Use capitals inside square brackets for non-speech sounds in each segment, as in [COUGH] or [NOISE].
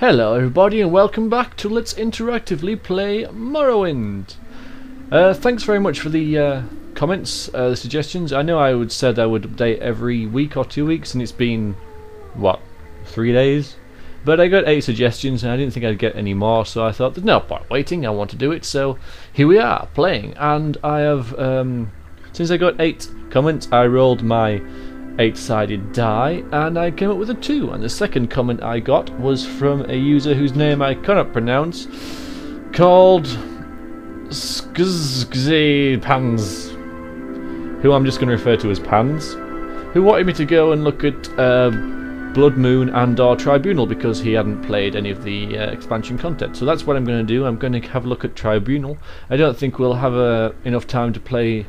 Hello everybody and welcome back to Let's Interactively Play Morrowind. Uh, thanks very much for the uh, comments, uh, the suggestions. I know I would said I would update every week or two weeks and it's been, what, three days? But I got eight suggestions and I didn't think I'd get any more so I thought there's no point waiting, I want to do it. So here we are, playing. And I have, um, since I got eight comments, I rolled my eight-sided die and I came up with a 2 and the second comment I got was from a user whose name I cannot pronounce called Pans who I'm just going to refer to as Pans who wanted me to go and look at uh, Bloodmoon and our Tribunal because he hadn't played any of the uh, expansion content. So that's what I'm going to do. I'm going to have a look at Tribunal. I don't think we'll have uh, enough time to play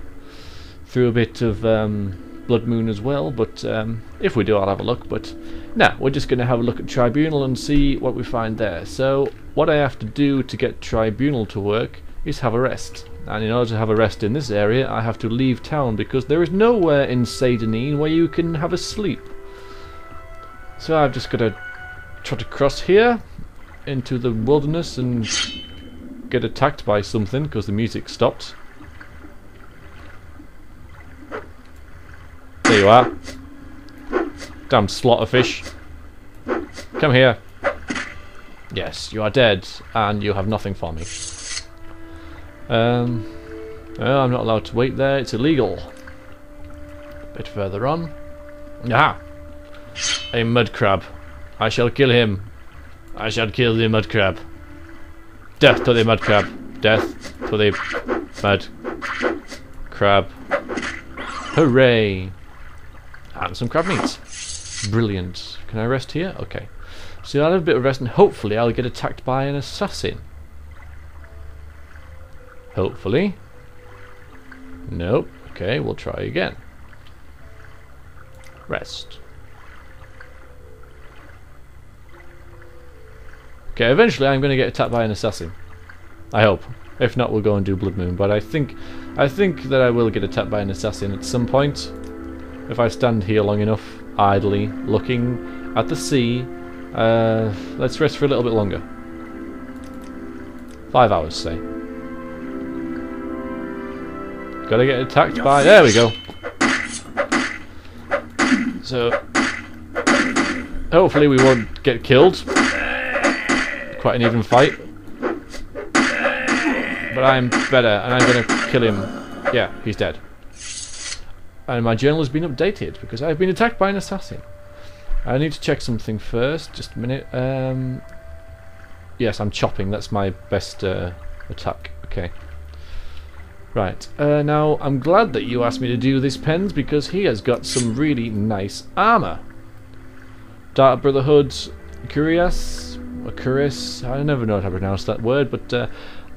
through a bit of um, Bloodmoon as well, but um, if we do, I'll have a look. But now we're just going to have a look at Tribunal and see what we find there. So what I have to do to get Tribunal to work is have a rest. And in order to have a rest in this area, I have to leave town because there is nowhere in Seyda where you can have a sleep. So I've just got to try to cross here into the wilderness and get attacked by something because the music stopped. There you are. Damn slaughterfish. Come here. Yes, you are dead, and you have nothing for me. Um, oh, I'm not allowed to wait there. It's illegal. A bit further on. Aha! A mud crab. I shall kill him. I shall kill the mud crab. Death to the mud crab. Death to the mud crab. Hooray! And some crab meat. Brilliant. Can I rest here? Okay. So I'll have a bit of rest and hopefully I'll get attacked by an assassin. Hopefully. Nope. Okay, we'll try again. Rest. Okay, eventually I'm going to get attacked by an assassin. I hope. If not, we'll go and do Bloodmoon. But I think, I think that I will get attacked by an assassin at some point. If I stand here long enough, idly, looking at the sea, uh, let's rest for a little bit longer. Five hours, say. Gotta get attacked by... There we go. So, hopefully we won't get killed. Quite an even fight. But I'm better, and I'm gonna kill him. Yeah, he's dead and my journal has been updated because I've been attacked by an assassin. I need to check something first. Just a minute. Um, yes, I'm chopping. That's my best uh, attack. Okay. Right. Uh, now, I'm glad that you asked me to do this, Pens, because he has got some really nice armour. Dark Brotherhood Curious, or Curis, I never know how to pronounce that word, but uh,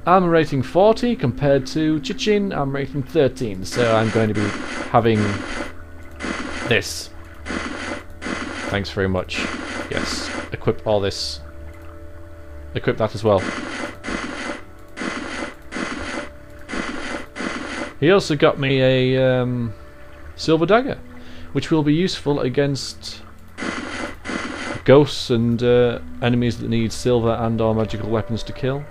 Armor rating 40 compared to Chitin armor rating 13. So I'm going to be having this. Thanks very much. Yes, equip all this. Equip that as well. He also got me a um, silver dagger, which will be useful against ghosts and uh, enemies that need silver and or magical weapons to kill.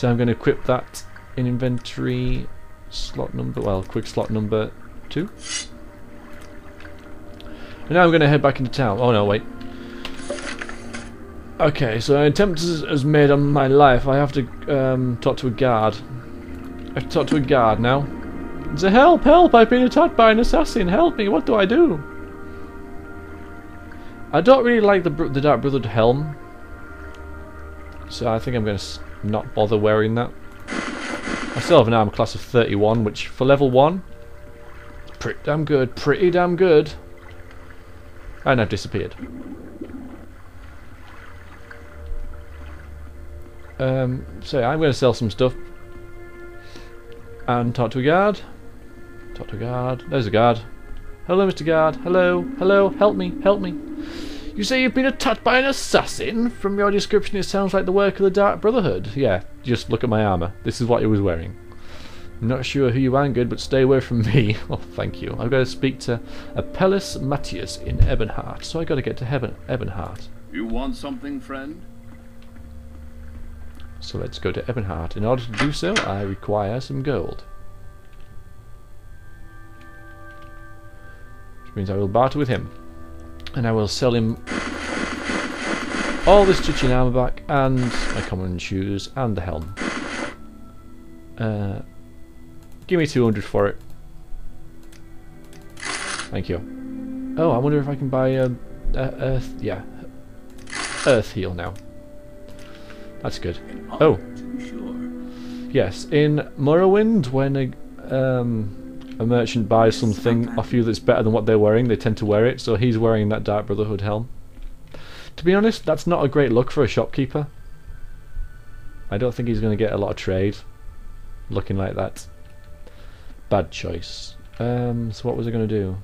So I'm going to equip that in inventory slot number, well, quick slot number two. And now I'm going to head back into town. Oh no, wait. Okay, so an attempt is made on my life. I have to um, talk to a guard. I have to talk to a guard now. Say, help, help, I've been attacked by an assassin. Help me, what do I do? I don't really like the, the Dark Brotherhood helm. So I think I'm going to not bother wearing that. I still have an armor class of 31, which for level 1, pretty damn good, pretty damn good. And I've disappeared. Um, so I'm going to sell some stuff. And talk to a guard. Talk to a guard. There's a guard. Hello, Mr. Guard. Hello. Hello. Help me. Help me. You say you've been attacked by an assassin? From your description it sounds like the work of the Dark Brotherhood. Yeah, just look at my armour. This is what he was wearing. I'm not sure who you angered, but stay away from me. [LAUGHS] oh, thank you. I've got to speak to Apelles Matthias in Ebonheart, so I've got to get to Heaven Ebonheart. You want something, friend? So let's go to Ebonheart. In order to do so, I require some gold. Which means I will barter with him. And I will sell him all this Chitin armor back, and my common shoes, and the helm. Uh, give me 200 for it. Thank you. Oh, I wonder if I can buy a, a earth. Yeah, earth heal now. That's good. Oh, yes. In Morrowind, when a um, a merchant buys something off you that's better than what they're wearing, they tend to wear it. So he's wearing that Dark Brotherhood helm. To be honest, that's not a great look for a shopkeeper. I don't think he's going to get a lot of trade looking like that. Bad choice. Um, so what was I going to do?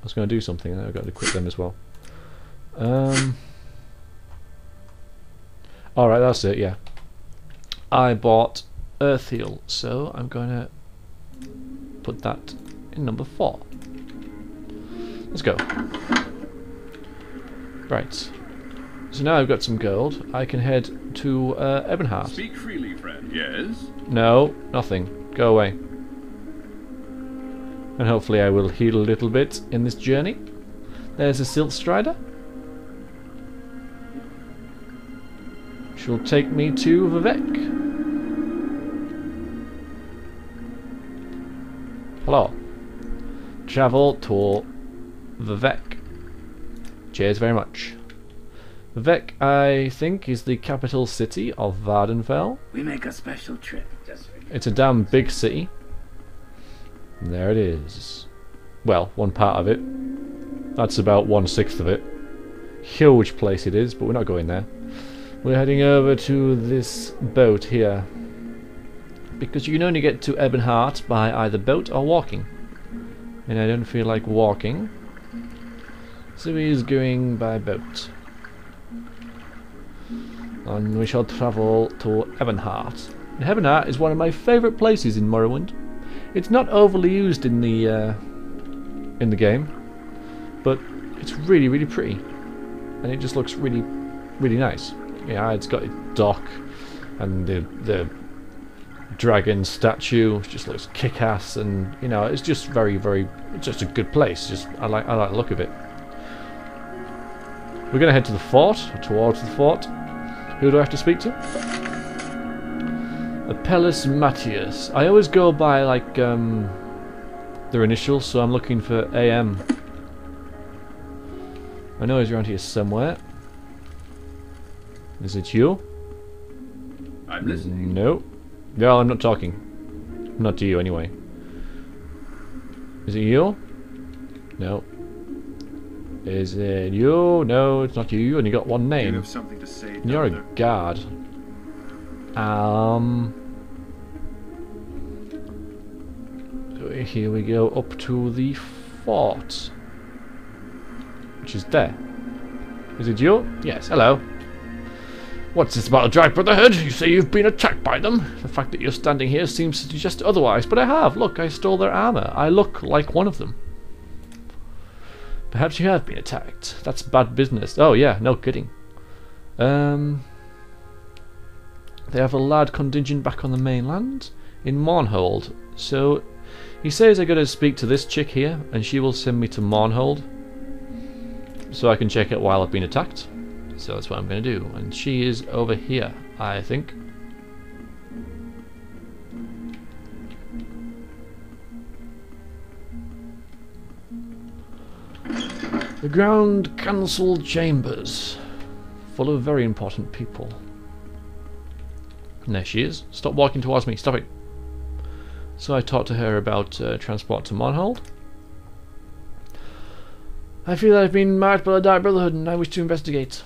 I was going to do something and I've got to quit them as well. Um, Alright, that's it, yeah. I bought Earth Heal, so I'm going to put that in number four. Let's go. Right. So now I've got some gold, I can head to uh, Ebonheart. Speak freely, friend. Yes? No, nothing. Go away. And hopefully I will heal a little bit in this journey. There's a Silt Strider. She'll take me to Vivec. Hello. Travel to Vivec. Cheers very much. Vivec, I think, is the capital city of Vvardenfell. We make a special trip just for you. It's a damn big city. And there it is. Well, one part of it. That's about one sixth of it. Huge place it is, but we're not going there. We're heading over to this boat here. Because you can only get to Ebonheart by either boat or walking. And I don't feel like walking. So he's going by boat. And we shall travel to Ebonheart. And is one of my favourite places in Morrowind. It's not overly used in the uh, in the game, but it's really really pretty, and it just looks really really nice. Yeah, it's got a dock, and the the dragon statue just looks kick-ass, and you know it's just very very it's just a good place. Just I like I like the look of it. We're gonna head to the fort, towards the fort. Who do I have to speak to? Apelles Matthias. I always go by like um, their initials, so I'm looking for AM. I know he's around here somewhere. Is it you? I'm listening. No. No, I'm not talking. Not to you anyway. Is it you? No. Is it you? No, it's not you. And You only got one name. You have something to say, You're a guard. Um. So here we go up to the fort, which is there. Is it you? Yes. Hello. What's this about the Dark Brotherhood? You say you've been attacked by them. The fact that you're standing here seems to suggest otherwise, but I have. Look, I stole their armor. I look like one of them. Perhaps you have been attacked. That's bad business. Oh yeah, no kidding. Um, they have a lad contingent back on the mainland in Mournhold. So he says I gotta speak to this chick here, and she will send me to Mournhold, so I can check it while I've been attacked. So that's what I'm gonna do. And she is over here, I think. The Grand Council Chambers, full of very important people. And there she is. Stop walking towards me. Stop it. So I talked to her about uh, transport to Mournhold. I feel I've been marked by the Dark Brotherhood and I wish to investigate.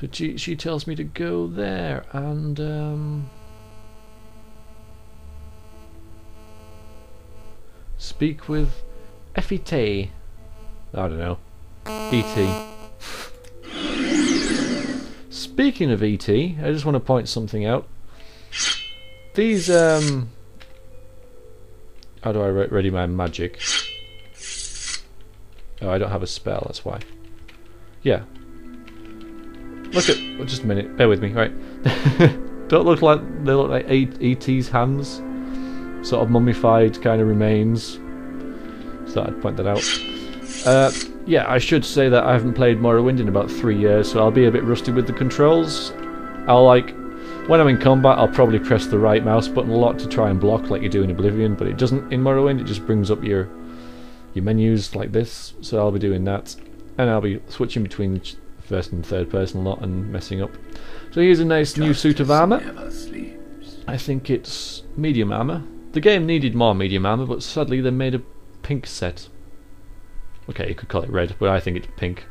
So she, she tells me to go there and um, speak with Tay. I don't know. E.T. Speaking of ET, I just want to point something out. These, um... How do I re ready my magic? Oh, I don't have a spell, that's why. Yeah. Look at. oh, just a minute. Bear with me. Right. [LAUGHS] Don't look like they look like E.T.'s hands. Sort of mummified kind of remains. So I'd point that out. Uh, yeah, I should say that I haven't played Morrowind in about three years, so I'll be a bit rusty with the controls. I'll like. When I'm in combat, I'll probably press the right mouse button a lot to try and block like you do in Oblivion, but it doesn't in Morrowind. It just brings up your your menus like this. So I'll be doing that, and I'll be switching between first and third person a lot and messing up. So here's a nice new suit of armor. I think it's medium armor. The game needed more medium armor, but sadly they made a pink set. Okay, you could call it red, but I think it's pink.